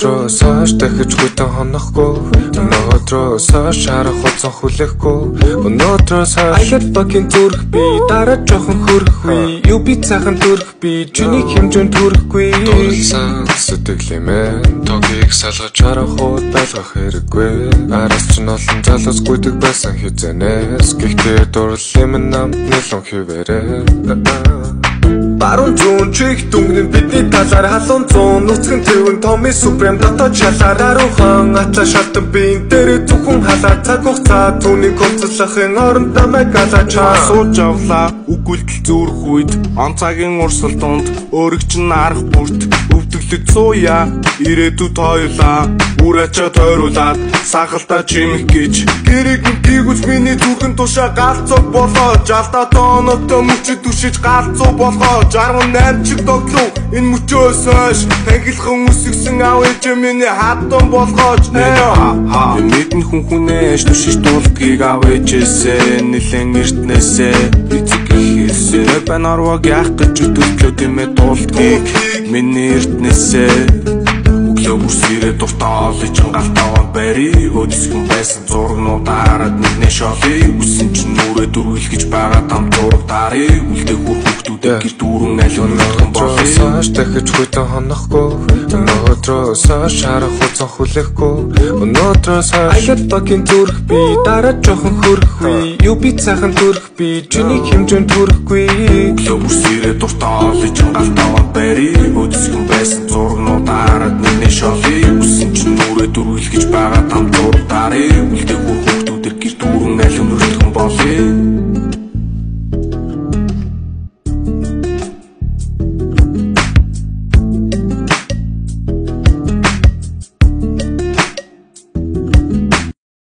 Өдрөөс дахиж хүйтэн хонохгүй. Өнөөдрөөс шарах хуцан хүлэхгүй. Өнөөдрөөс I had fucking зүрх би Дараа жоохон хөрөхгүй Юу би цаахан төрөх би Чиний хэмжээнд төрөхгүй. Дурлсан сэтгэлэмэн Тогийг салгаж харахуд байлгах хэрэггүй. Араас ч олон залуус гүйдэг байсан хизэнээс. Гэхдээ дурлалын нам нэлон хിവэрэ Баруун зүүн чих дүнгэн бидний талаар халуун зүүн. Нүцгэн тэрвэн томми супрем дотоод шалаараа рухан атла шалтан бин дээр зөвхөн халаа. Цаг хугацаа түүний коцлохын оронд намайг алаачаа. Сууж авлаа. Үгүйлдэл зүрх үед он цагийн урсгал дунд өөрөг чинь арах бүрт. Өвдөглөж сууя ирээдүйд хоёлаа үр ачаа тойруулаад сахалтаа чимэх гэж. Гэрэг гүйгүүч миний зүрхэн тушаа галцуу болоо. Жалдаа тоонотоо мөчөд түшиж галцуу болгоо 68 чиг тоглоо энэ мөчөөс хойш тангилхан үсгсэн аав ээж миний хатан болгооч. Мэдэн хүн хүнээс түшиж дуулдгийг аав ээжээсээ нэлен эртнээсээ. Эцэг ихээсээ банарваг яах гэж төлөвлөө тэмээ дуулдгийг миний эртнээсээ өглөө бүсгэрээ дуртаа олж галтаа бари өдсгөн байсан зургнууд хараад нэгнээ шоли үсэн чинь нүрээ дөрвөл гэж байгаа там зураг дари үлдээ бүр хүүхдүүдээ гэр дүүрэн аливаа нутган болоо дахиж хүйтэн хонохгүй. Өнөөдрөөс шарах хуцан хүлэхгүй. Өнөөдрөөс аяд багийн зүрх би дараа жоохон хөрөхгүй юу би цаахан төрөх би чиний хэмжээнд төрөхгүй. Өглөө бүсгэрээ дуртаа олж галтаа бари өдсгөн байсан tanto taré